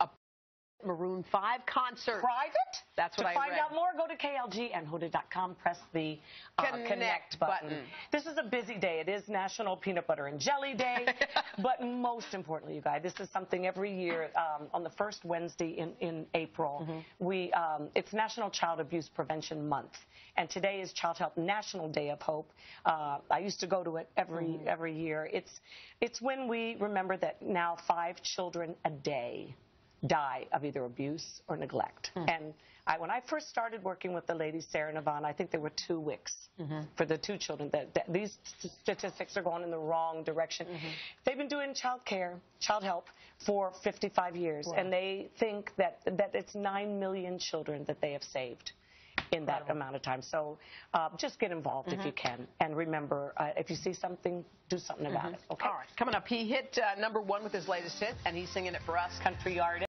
a Maroon 5 concert. Private? That's what to I find read. out more, go to KLG and Hoda.com. Press the uh, Connect connect, button. button. This is a busy day. It is National Peanut Butter and Jelly Day. but most importantly, you guys, this is something every year um, on the first Wednesday in, in April. Mm-hmm. We um, It's National Child Abuse Prevention Month. And today is Childhelp National Day of Hope. Uh, I used to go to it every Mm-hmm. every year. It's it's when we remember that now five children a day die of either abuse or neglect. And I, when I first started working with the ladies, Sara and Yvonne, I think there were two wicks for the two children. That, that these statistics are going in the wrong direction. They've been doing child care, Childhelp for 55 years, and they think that that it's nine million children that they have saved. In that amount of time. So uh, just get involved if you can. And remember, uh, if you see something, do something about it. Okay? All right. Coming up, he hit uh, number one with his latest hit, and he's singing it for us. Country Yard.